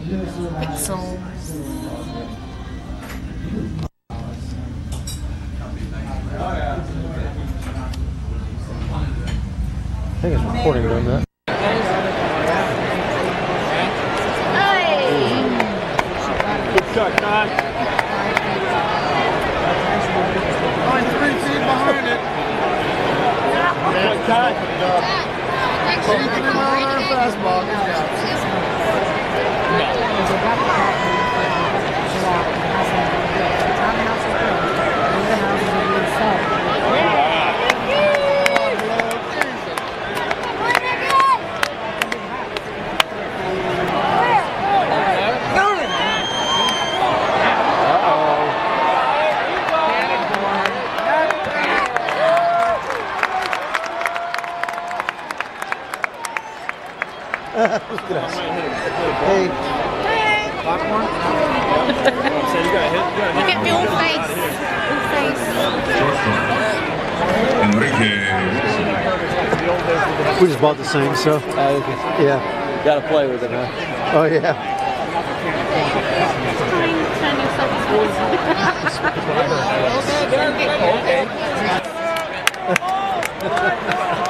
Pixel. I think it's recording, doesn't? We just bought the same, so. Uh, okay. Yeah. Gotta play with it, huh? Oh, yeah. okay, okay.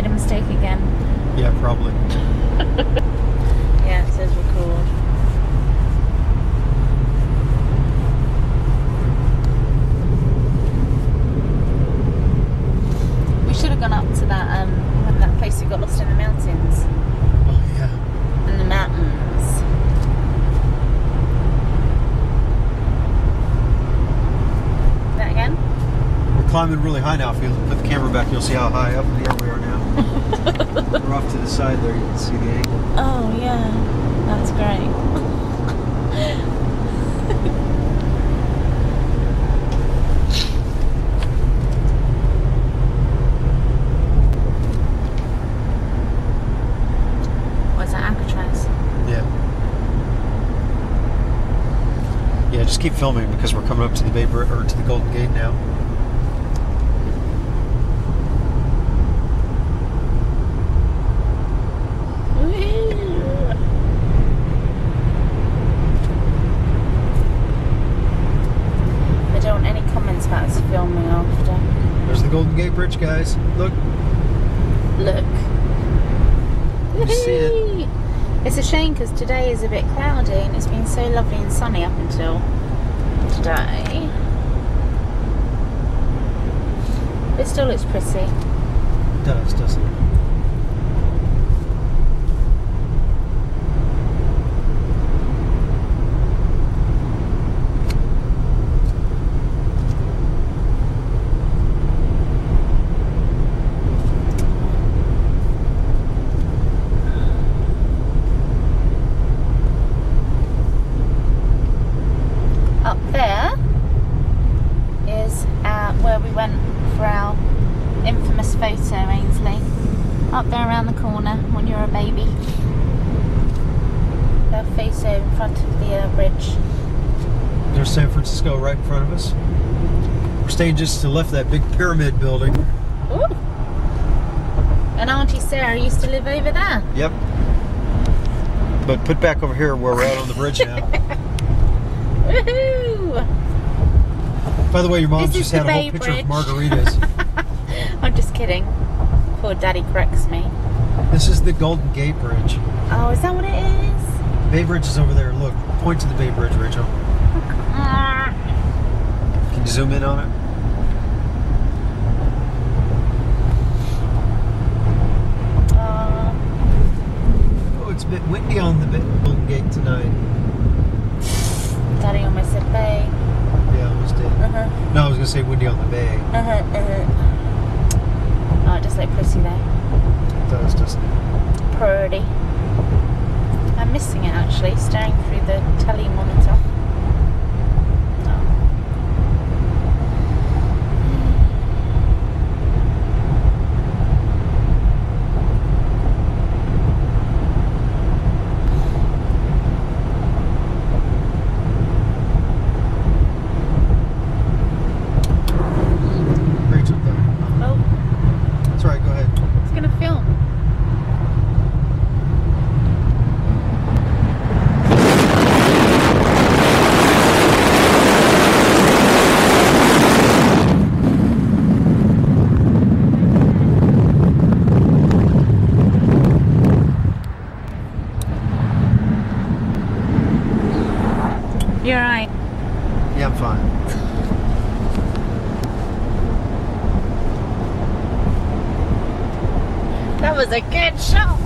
made a mistake again. Yeah, probably. yeah, it says record. We should have gone up to that um that place we got lost in the mountains. Oh yeah. In the mountains. That again? We're climbing really high now. If you put the camera back, you'll see how high up in the air we are now. We're off to the side there. You can see the angle. Oh yeah, that's great. What's that Alcatraz? Yeah. Yeah, just keep filming because we're coming up to the Bay Bri- or to the Golden Gate now. I don't want any comments about us filming after. There's the Guys. Look. Look. You see it? It's a shame because today is a bit cloudy and it's been so lovely and sunny up until today. It still looks pretty. It does, doesn't it? Up there is uh, where we went for our photo, Ainsley. Up there around the corner when you're a baby. Our photo in front of the uh, bridge. There's San Francisco right in front of us. We're staying just to the left of that big pyramid building. Ooh. And Auntie Sarah used to live over there. Yep. But put back over here where we're out on the bridge now. Woohoo! By the way, your mom This just had a whole picture of margaritas. I'm just kidding. Poor Daddy corrects me. this is the Golden Gate Bridge. Oh, is that what it is? Bay Bridge is over there. Look, point to the Bay Bridge, Rachel. Can you zoom in on it? Oh, Oh, it's a bit windy on the Golden Gate tonight. Daddy almost said bay. Yeah, almost did. Uh-huh. No, I was gonna say windy on the bay. Uh-huh, uh-huh. Oh, it does look pretty there. It does, doesn't it? Pretty. I'm missing it actually, staring through the telly monitor. Oh. Rachel, though. Oh, That's all right. Go ahead. it's gonna film. You're right. Yeah, I'm fine. That was a good shot.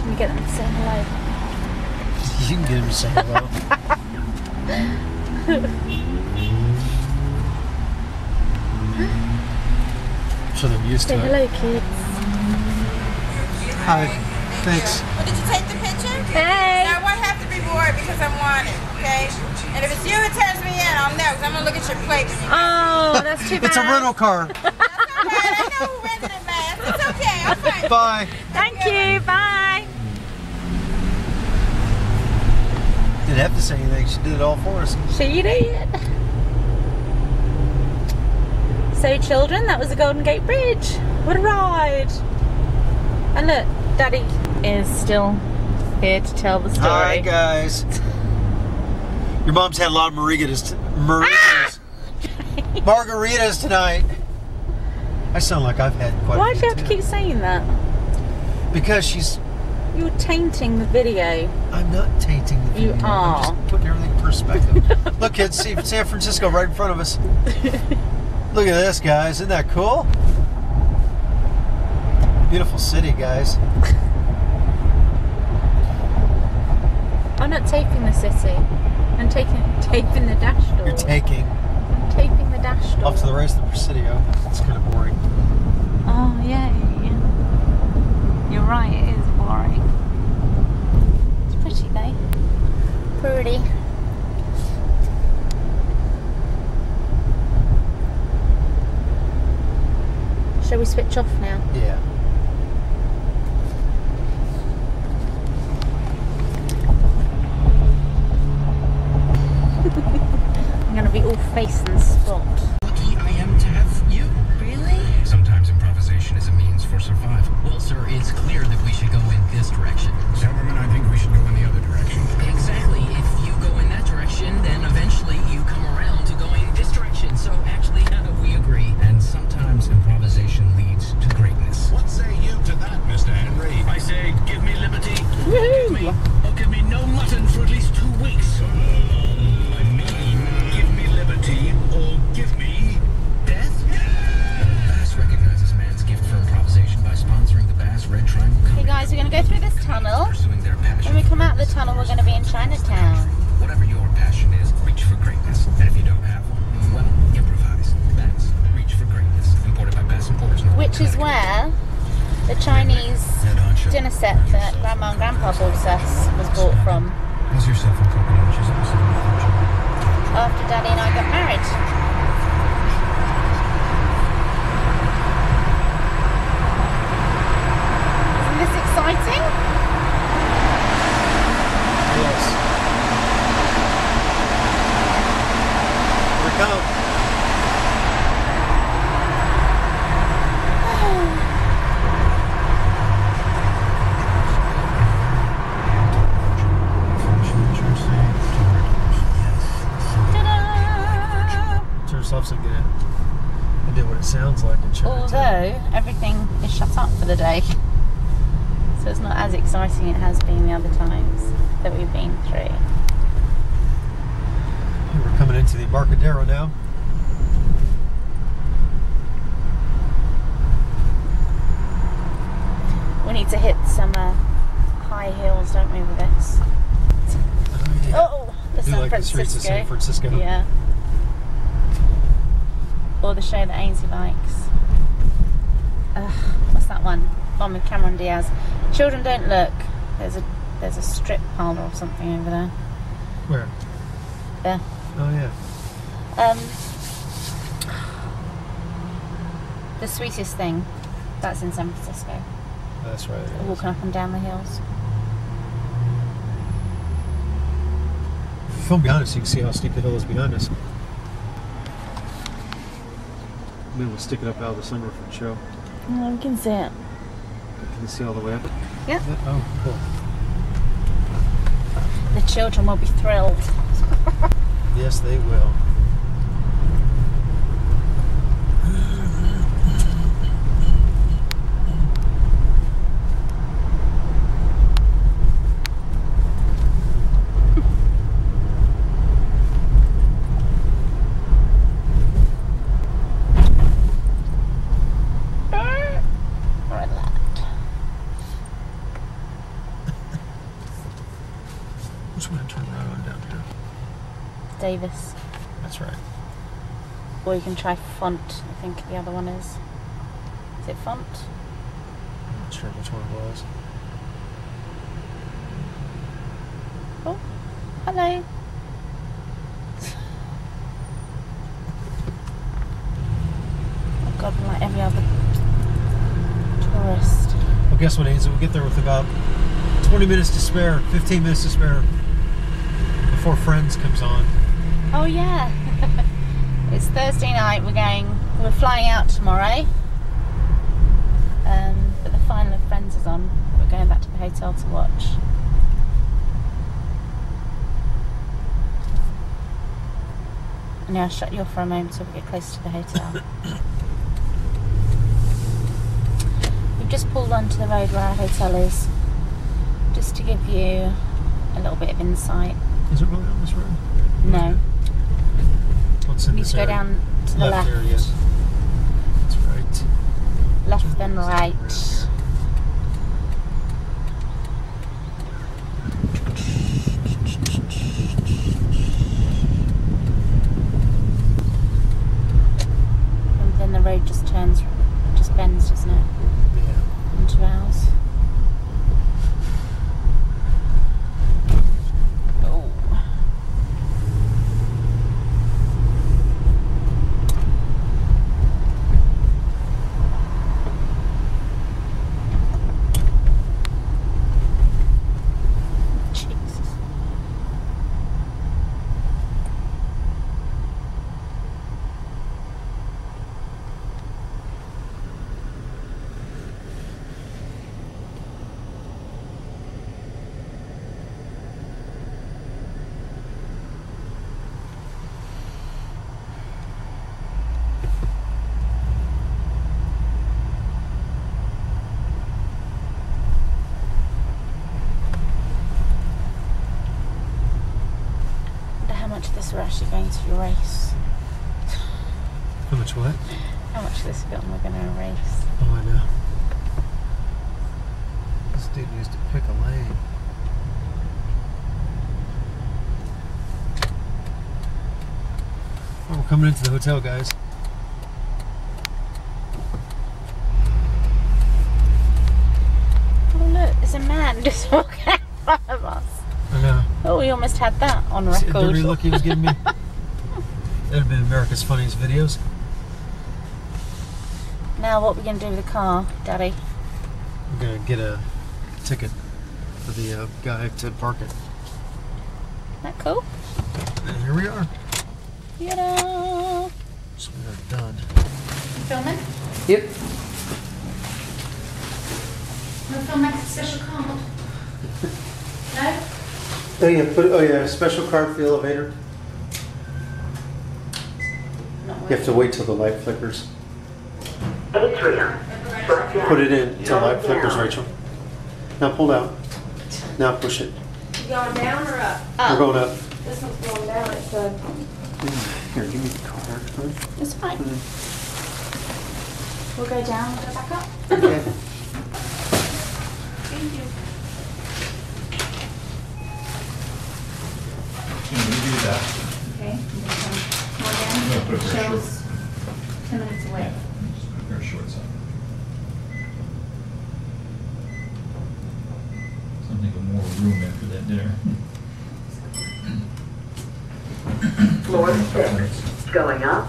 Can we get them to say hello? You can get him to say hello. so they're used Say to it. hello, kids. Hi. Thanks. Well, did you take the picture? Hey. Now, I won't have to reward because I'm wanted, okay? And if it's you who turns me in, I'll know because I'm going to look at your plate Oh, that's too bad. It's a rental car. That's okay. I know who rented it last. It's okay. I'll find you. Bye. Thank you. Bye. Didn't have to say anything. She did it all for us. She did. So, children, that was the Golden Gate Bridge. What a ride! And look, Daddy is still here to tell the story. Hi, guys. Your mom's had a lot of margaritas. Margaritas. Ah! Margaritas tonight. I sound like I've had quite a Why do you have to keep saying that? Because she's. You're tainting the video. I'm not tainting the video. You are. I'm just putting everything in perspective. Look, kids, see San Francisco right in front of us. Look at this, guys. Isn't that cool? Beautiful city, guys. I'm not taping the city. I'm taking taping the dash door. You're taking I'm taping the dash door. off to the race of the Presidio. It's kind of boring. Oh yeah, yeah. You're right. It is boring. It's pretty though. Pretty. Shall we switch off now? Dinner set that Grandma and Grandpa bought us was bought from How's yourself and coconut cheese episode of after Daddy and I got married. Isn't this exciting? Yes. Here we come. Sounds like in Chinatown. Although everything is shut up for the day. So it's not as exciting it has been the other times that we've been through. We're coming into the Embarcadero now. We need to hit some uh, high hills, don't we, with this? Oh, the I do San like the streets of San Francisco. Yeah. Or the show that Ainsley likes. Ugh, what's that one? One with Cameron Diaz. Children don't look. There's a there's a strip parlour or something over there. Where? There. Oh yeah. Um, the sweetest thing. That's in San Francisco. That's right. it is. Walking up and down the hills. Film behind us, you can see how steep the hill is behind us. Maybe we'll stick it up out of the sunroof and show. Oh, we can see it. Can you see all the way up? Yep. Oh, cool. The children will be thrilled. Yes, they will. Right, lad. Which one to turn right on down here? Davis. That's right. Or you can try font, I think the other one is. Is it font? I'm not sure which one it was. Oh, hello. Oh god, I'm like every other tourist. Well, guess what, Ainsley? We'll get there with about 20 minutes to spare, 15 minutes to spare before Friends comes on. Oh yeah. it's Thursday night, we're going we're flying out tomorrow. Um, but the final of Friends is on. We're going back to the hotel to watch. And now I'll shut you off for a moment so we get close to the hotel. We've just pulled onto the road where our hotel is, just to give you a little bit of insight. Is it really on this road? No, What's you in this to go area? down to the left, it is. That's right. left then right. And then the road just turns, just bends, doesn't it, Yeah. into ours. Oh. Jesus. wonder how much of this we're actually going to erase. How much what? How much of this film we're going to erase. Oh, I know. This dude needs to pick a lane. Oh, we're coming into the hotel, guys. Oh look, there's a man just walking in front of us. I know. Oh, we almost had that on See, record. Every look he was giving me. That'd have been America's funniest videos. Now what are we going to do with the car, Daddy? I'm gonna get a ticket for the uh, guy to park it. Isn't that cool? And here we are. Ta-da! So we are done. Filming? Yep. No film make a special card. no? Oh yeah, put oh yeah, special card for the elevator. You have to wait till the light flickers. Atrium. Put it in till light flickers, Rachel. Now pull down. Now push it. You going down or up? We're going up. This one's going down. It's uh, Here, give me the card. huh? It's fine. Mm. We'll go down, we'll go back up. Okay. Thank you. Okay. More down. Shows ten minutes away. Very short side. Something with more room after that dinner. Floor six. Going up.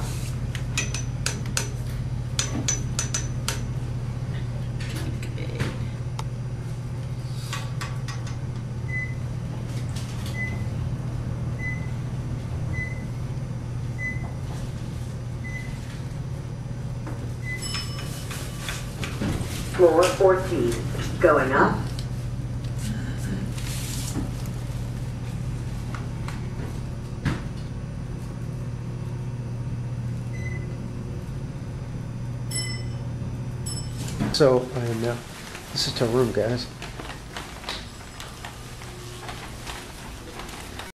Floor 14. Going up. So I am now. This is to room, guys.